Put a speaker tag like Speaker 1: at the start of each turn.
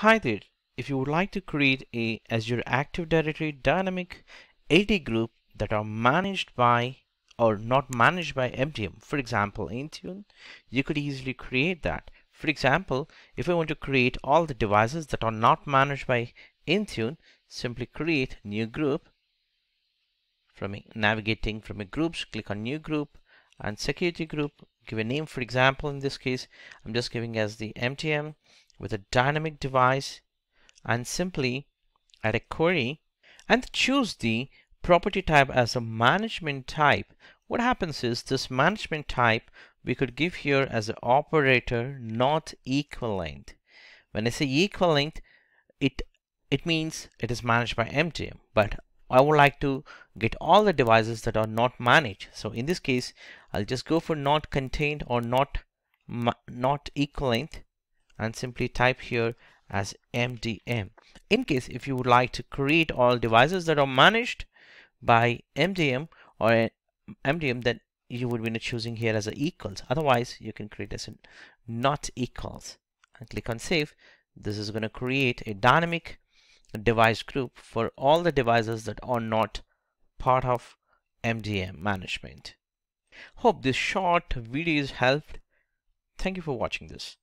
Speaker 1: Hi there. If you would like to create a Azure Active Directory dynamic AD group that are managed by or not managed by MDM, for example, Intune, you could easily create that. For example, if I want to create all the devices that are not managed by Intune, simply create new group from navigating from a groups, click on new group and security group, give a name. For example, in this case, I'm just giving as the MDM with a dynamic device and simply add a query and choose the property type as a management type. What happens is this management type we could give here as an operator not equivalent. When I say equivalent, it it means it is managed by MDM, but I would like to get all the devices that are not managed. So in this case, I'll just go for not contained or not not equal length and simply type here as MDM. In case if you would like to create all devices that are managed by MDM or MDM then you would be choosing here as a equals. Otherwise you can create as a not equals and click on save. This is going to create a dynamic device group for all the devices that are not part of MDM management. Hope this short video has helped. Thank you for watching this.